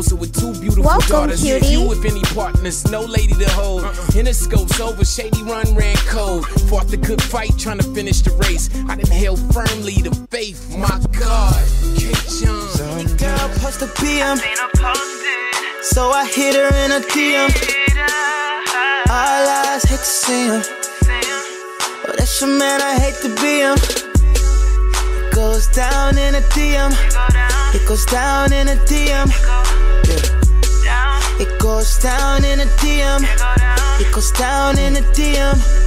closer with two beautiful Welcome, daughters. cutie. You with any partners, no lady to hold. Uh-uh. In the scope's over, shady run ran cold. Fought the good fight, trying to finish the race. I done held firmly to faith, my God. K. John. Girl, post a PM. So I hit her in a DM. All eyes hate to see him. Oh, that's your man, I hate to be him. It goes down in a DM. It goes down in a DM. Goes down in a DM. It goes down in a DM.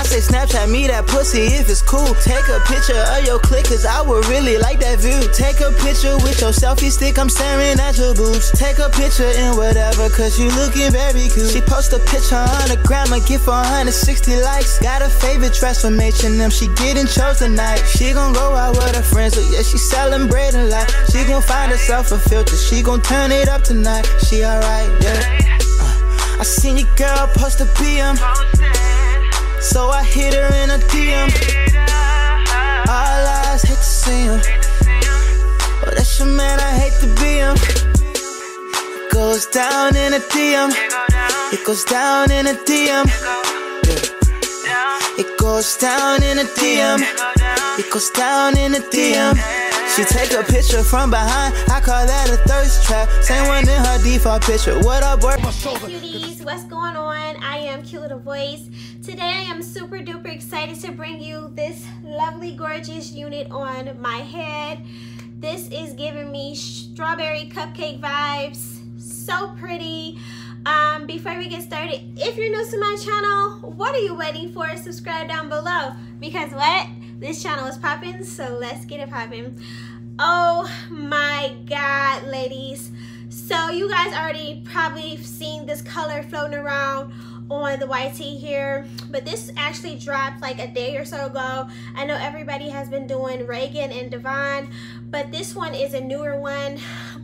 I say Snapchat me that pussy if it's cool. Take a picture of your click, cause I would really like that view. Take a picture with your selfie stick, I'm staring at your boobs. Take a picture in whatever, cause you looking very cute. She post a picture on the gram, a gift for 160 likes. Got a favorite dress from H&M, she getting chose tonight. She gon' go out with her friends, so yeah, she celebrating life. She gon' find herself a filter, she gon' turn it up tonight. She alright, yeah. Uh, I seen your girl post a PM. So I hit her in a DM. All eyes hate to see him. Oh, that's your man, I hate to be him. It goes down in a DM. It goes down in a DM. It goes down in a DM. It goes down in a DM. She take a picture from behind. I call that a thirst trap. Same one in her default picture. What up, boy? cuties what's going on i am cute little voice today i am super duper excited to bring you this lovely gorgeous unit on my head this is giving me strawberry cupcake vibes so pretty um, before we get started if you're new to my channel what are you waiting for subscribe down below because what this channel is popping so let's get it popping oh my god ladies so you guys already probably seen this color floating around on the YT here, but this actually dropped like a day or so ago. I know everybody has been doing Reagan and Devon, but this one is a newer one.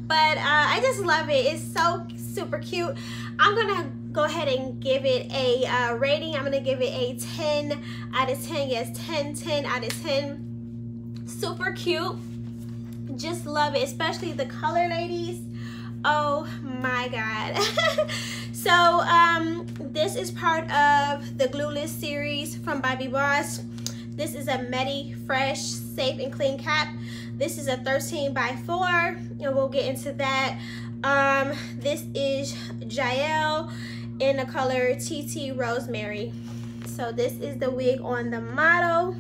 But uh, I just love it. It's so super cute. I'm gonna go ahead and give it a uh, rating. I'm gonna give it a 10 out of 10. Yes, 10, 10 out of 10. Super cute. Just love it, especially the color, ladies oh my god so um this is part of the glueless series from Bobbi Boss this is a medi fresh safe and clean cap this is a 13 by 4 and we'll get into that um this is jael in the color tt rosemary. So this is the wig on the model.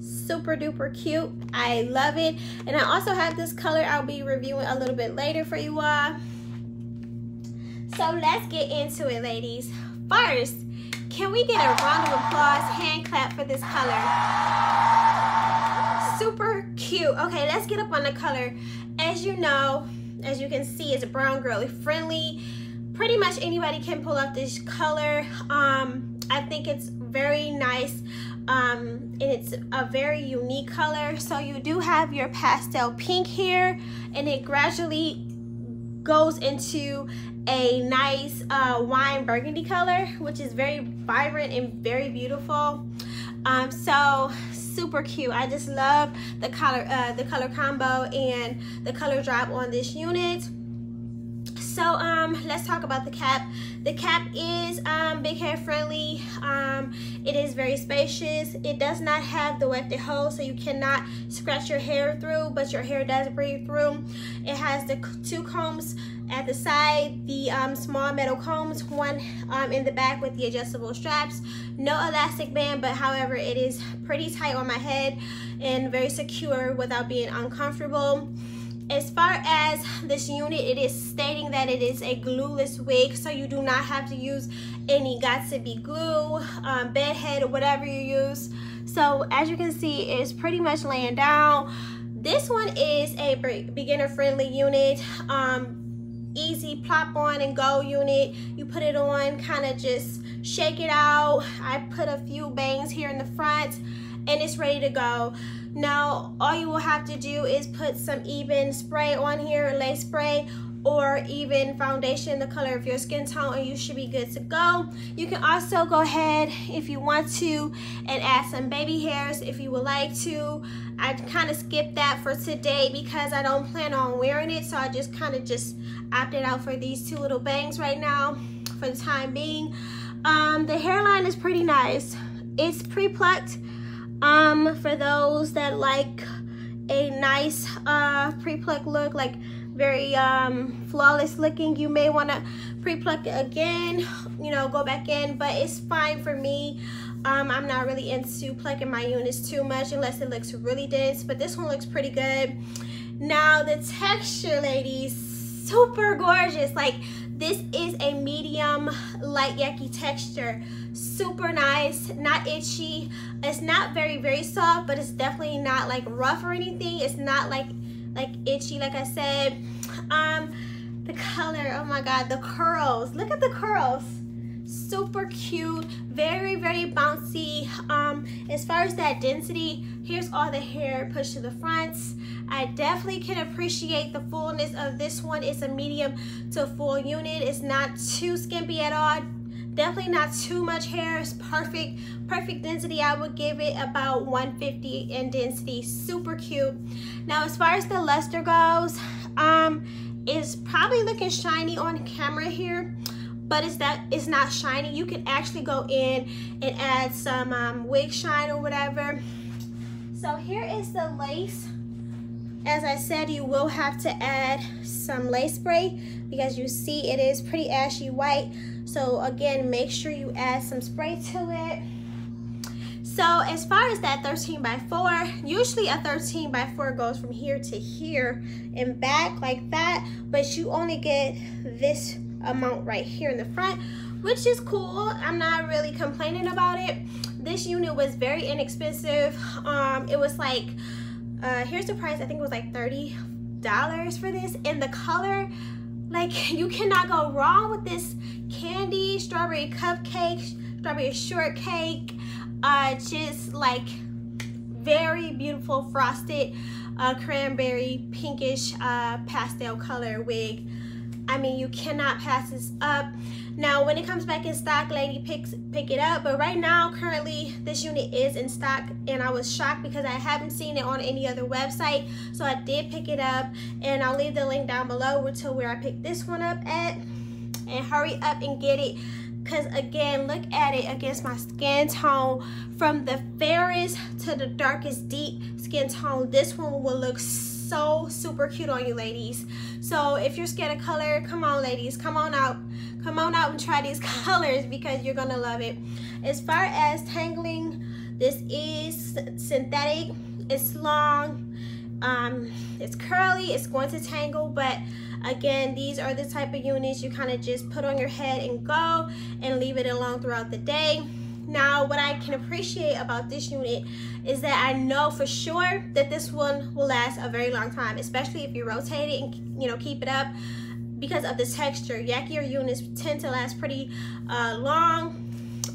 Super duper cute. I love it. And i also have this color i'll be reviewing a little bit later for you all. So let's get into it ladies. First can we get a round of applause hand clap for this color? Super cute. Okay let's get up on the color. As you know as you can see it's a brown girly friendly pretty much anybody can pull off this color um i think it's very nice um, and it's a very unique color. So you do have your pastel pink here and it gradually goes into a nice uh, wine burgundy color, which is very vibrant and very beautiful. Um, so super cute. I just love the color, uh, the color combo and the color drop on this unit. So um, let's talk about the cap. The cap is um, big hair friendly. Um, it is very spacious. It does not have the wefted hole, so you cannot scratch your hair through, but your hair does breathe through. It has the two combs at the side, the um, small metal combs, one um, in the back with the adjustable straps. No elastic band, but however, it is pretty tight on my head and very secure without being uncomfortable as far as this unit it is stating that it is a glueless wig so you do not have to use any got2b glue um, bed head or whatever you use. So as you can see it's pretty much laying down. This one is a beginner friendly unit. Um, easy plop on and go unit. You put it on kind of just shake it out. I put a few bangs here in the front and it's ready to go. Now all you will have to do is put some even spray on here lay spray or even foundation the color of your skin tone and you should be good to go. You can also go ahead if you want to and add some baby hairs if you would like to. I kind of skipped that for today because I don't plan on wearing it so I just kind of just opted out for these two little bangs right now for the time being. Um, the hairline is pretty nice. It's pre-plucked um, for those that like a nice uh, pre-pluck look like very um, flawless looking. You may want to pre-pluck it again, you know, go back in, but it's fine for me. Um, I'm not really into plucking my units too much unless it looks really dense, but this one looks pretty good. Now the texture, ladies, super gorgeous. Like this is a medium light yaki texture. Super nice, not itchy. It's not very, very soft, but it's definitely not like rough or anything. It's not like like itchy like I said. Um the color oh my god the curls. Look at the curls. Super cute very very bouncy. Um as far as that density here's all the hair pushed to the front. I definitely can appreciate the fullness of this one. It's a medium to full unit. It's not too skimpy at all definitely not too much hair. It's perfect perfect density. I would give it about 150 in density. Super cute. Now as far as the luster goes um it's probably looking shiny on camera here but it's that it's not shiny. You can actually go in and add some um, wig shine or whatever. So here is the lace as I said, you will have to add some lace spray because you see it is pretty ashy white. So again, make sure you add some spray to it. So as far as that 13 by 4, usually a 13 by 4 goes from here to here and back like that, but you only get this amount right here in the front, which is cool. I'm not really complaining about it. This unit was very inexpensive. Um, it was like uh, here's the price. I think it was like $30 for this. And the color, like you cannot go wrong with this candy, strawberry cupcake, strawberry shortcake. Uh, just like very beautiful frosted uh, cranberry pinkish uh, pastel color wig. I mean, you cannot pass this up. Now, when it comes back in stock, lady, picks pick it up. But right now, currently, this unit is in stock, and I was shocked because I haven't seen it on any other website. So I did pick it up, and I'll leave the link down below to where I picked this one up at. And hurry up and get it because again look at it against my skin tone from the fairest to the darkest deep skin tone this one will look so super cute on you ladies. So if you're scared of color come on ladies. Come on out. Come on out and try these colors because you're gonna love it. As far as tangling this is synthetic. It's long. Um, it's curly. It's going to tangle but again these are the type of units you kind of just put on your head and go and leave it alone throughout the day now, what I can appreciate about this unit is that I know for sure that this one will last a very long time, especially if you rotate it and you know keep it up because of the texture. Yakier units tend to last pretty uh, long.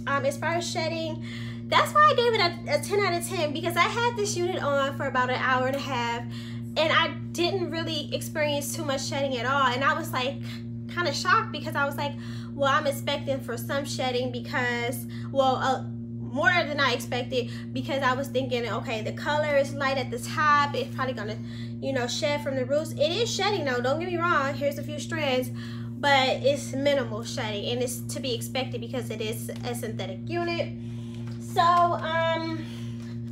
Um, as far as shedding, that's why I gave it a, a 10 out of 10 because I had this unit on for about an hour and a half and I didn't really experience too much shedding at all. And I was like kind of shocked because I was like, well, I'm expecting for some shedding because, well, uh, more than I expected because I was thinking, okay, the color is light at the top. It's probably gonna, you know, shed from the roots. It is shedding though, don't get me wrong. Here's a few strands, but it's minimal shedding and it's to be expected because it is a synthetic unit. So, um,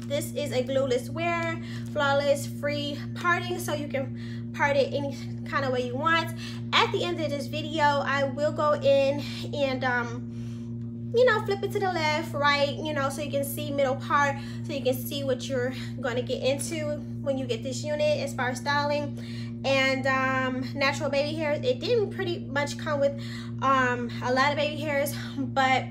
this is a glueless wear, flawless, free parting, so you can part it any kind of way you want. At the end of this video, I will go in and um, you know, flip it to the left, right, you know, so you can see middle part, so you can see what you're going to get into when you get this unit as far as styling. And um, natural baby hairs, it didn't pretty much come with um, a lot of baby hairs, but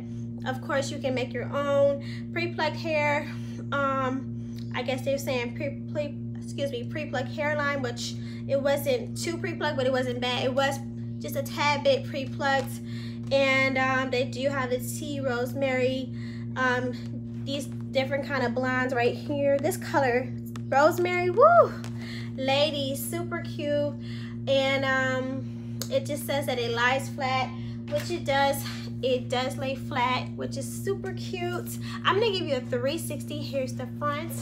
of course you can make your own pre-plucked hair. Um, I guess they're saying pre, pre excuse me, pre-plucked hairline, which it wasn't too pre-plucked, but it wasn't bad. It was just a tad bit pre-plucked. And um, they do have the tea rosemary, um, these different kind of blondes right here. This color, rosemary, woo! Ladies, super cute. And um, it just says that it lies flat, which it does. It does lay flat, which is super cute. I'm gonna give you a 360. Here's the front.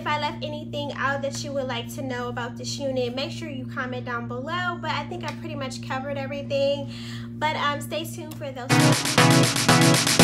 If I left anything out that you would like to know about this unit, make sure you comment down below. But I think I pretty much covered everything. But um, stay tuned for those.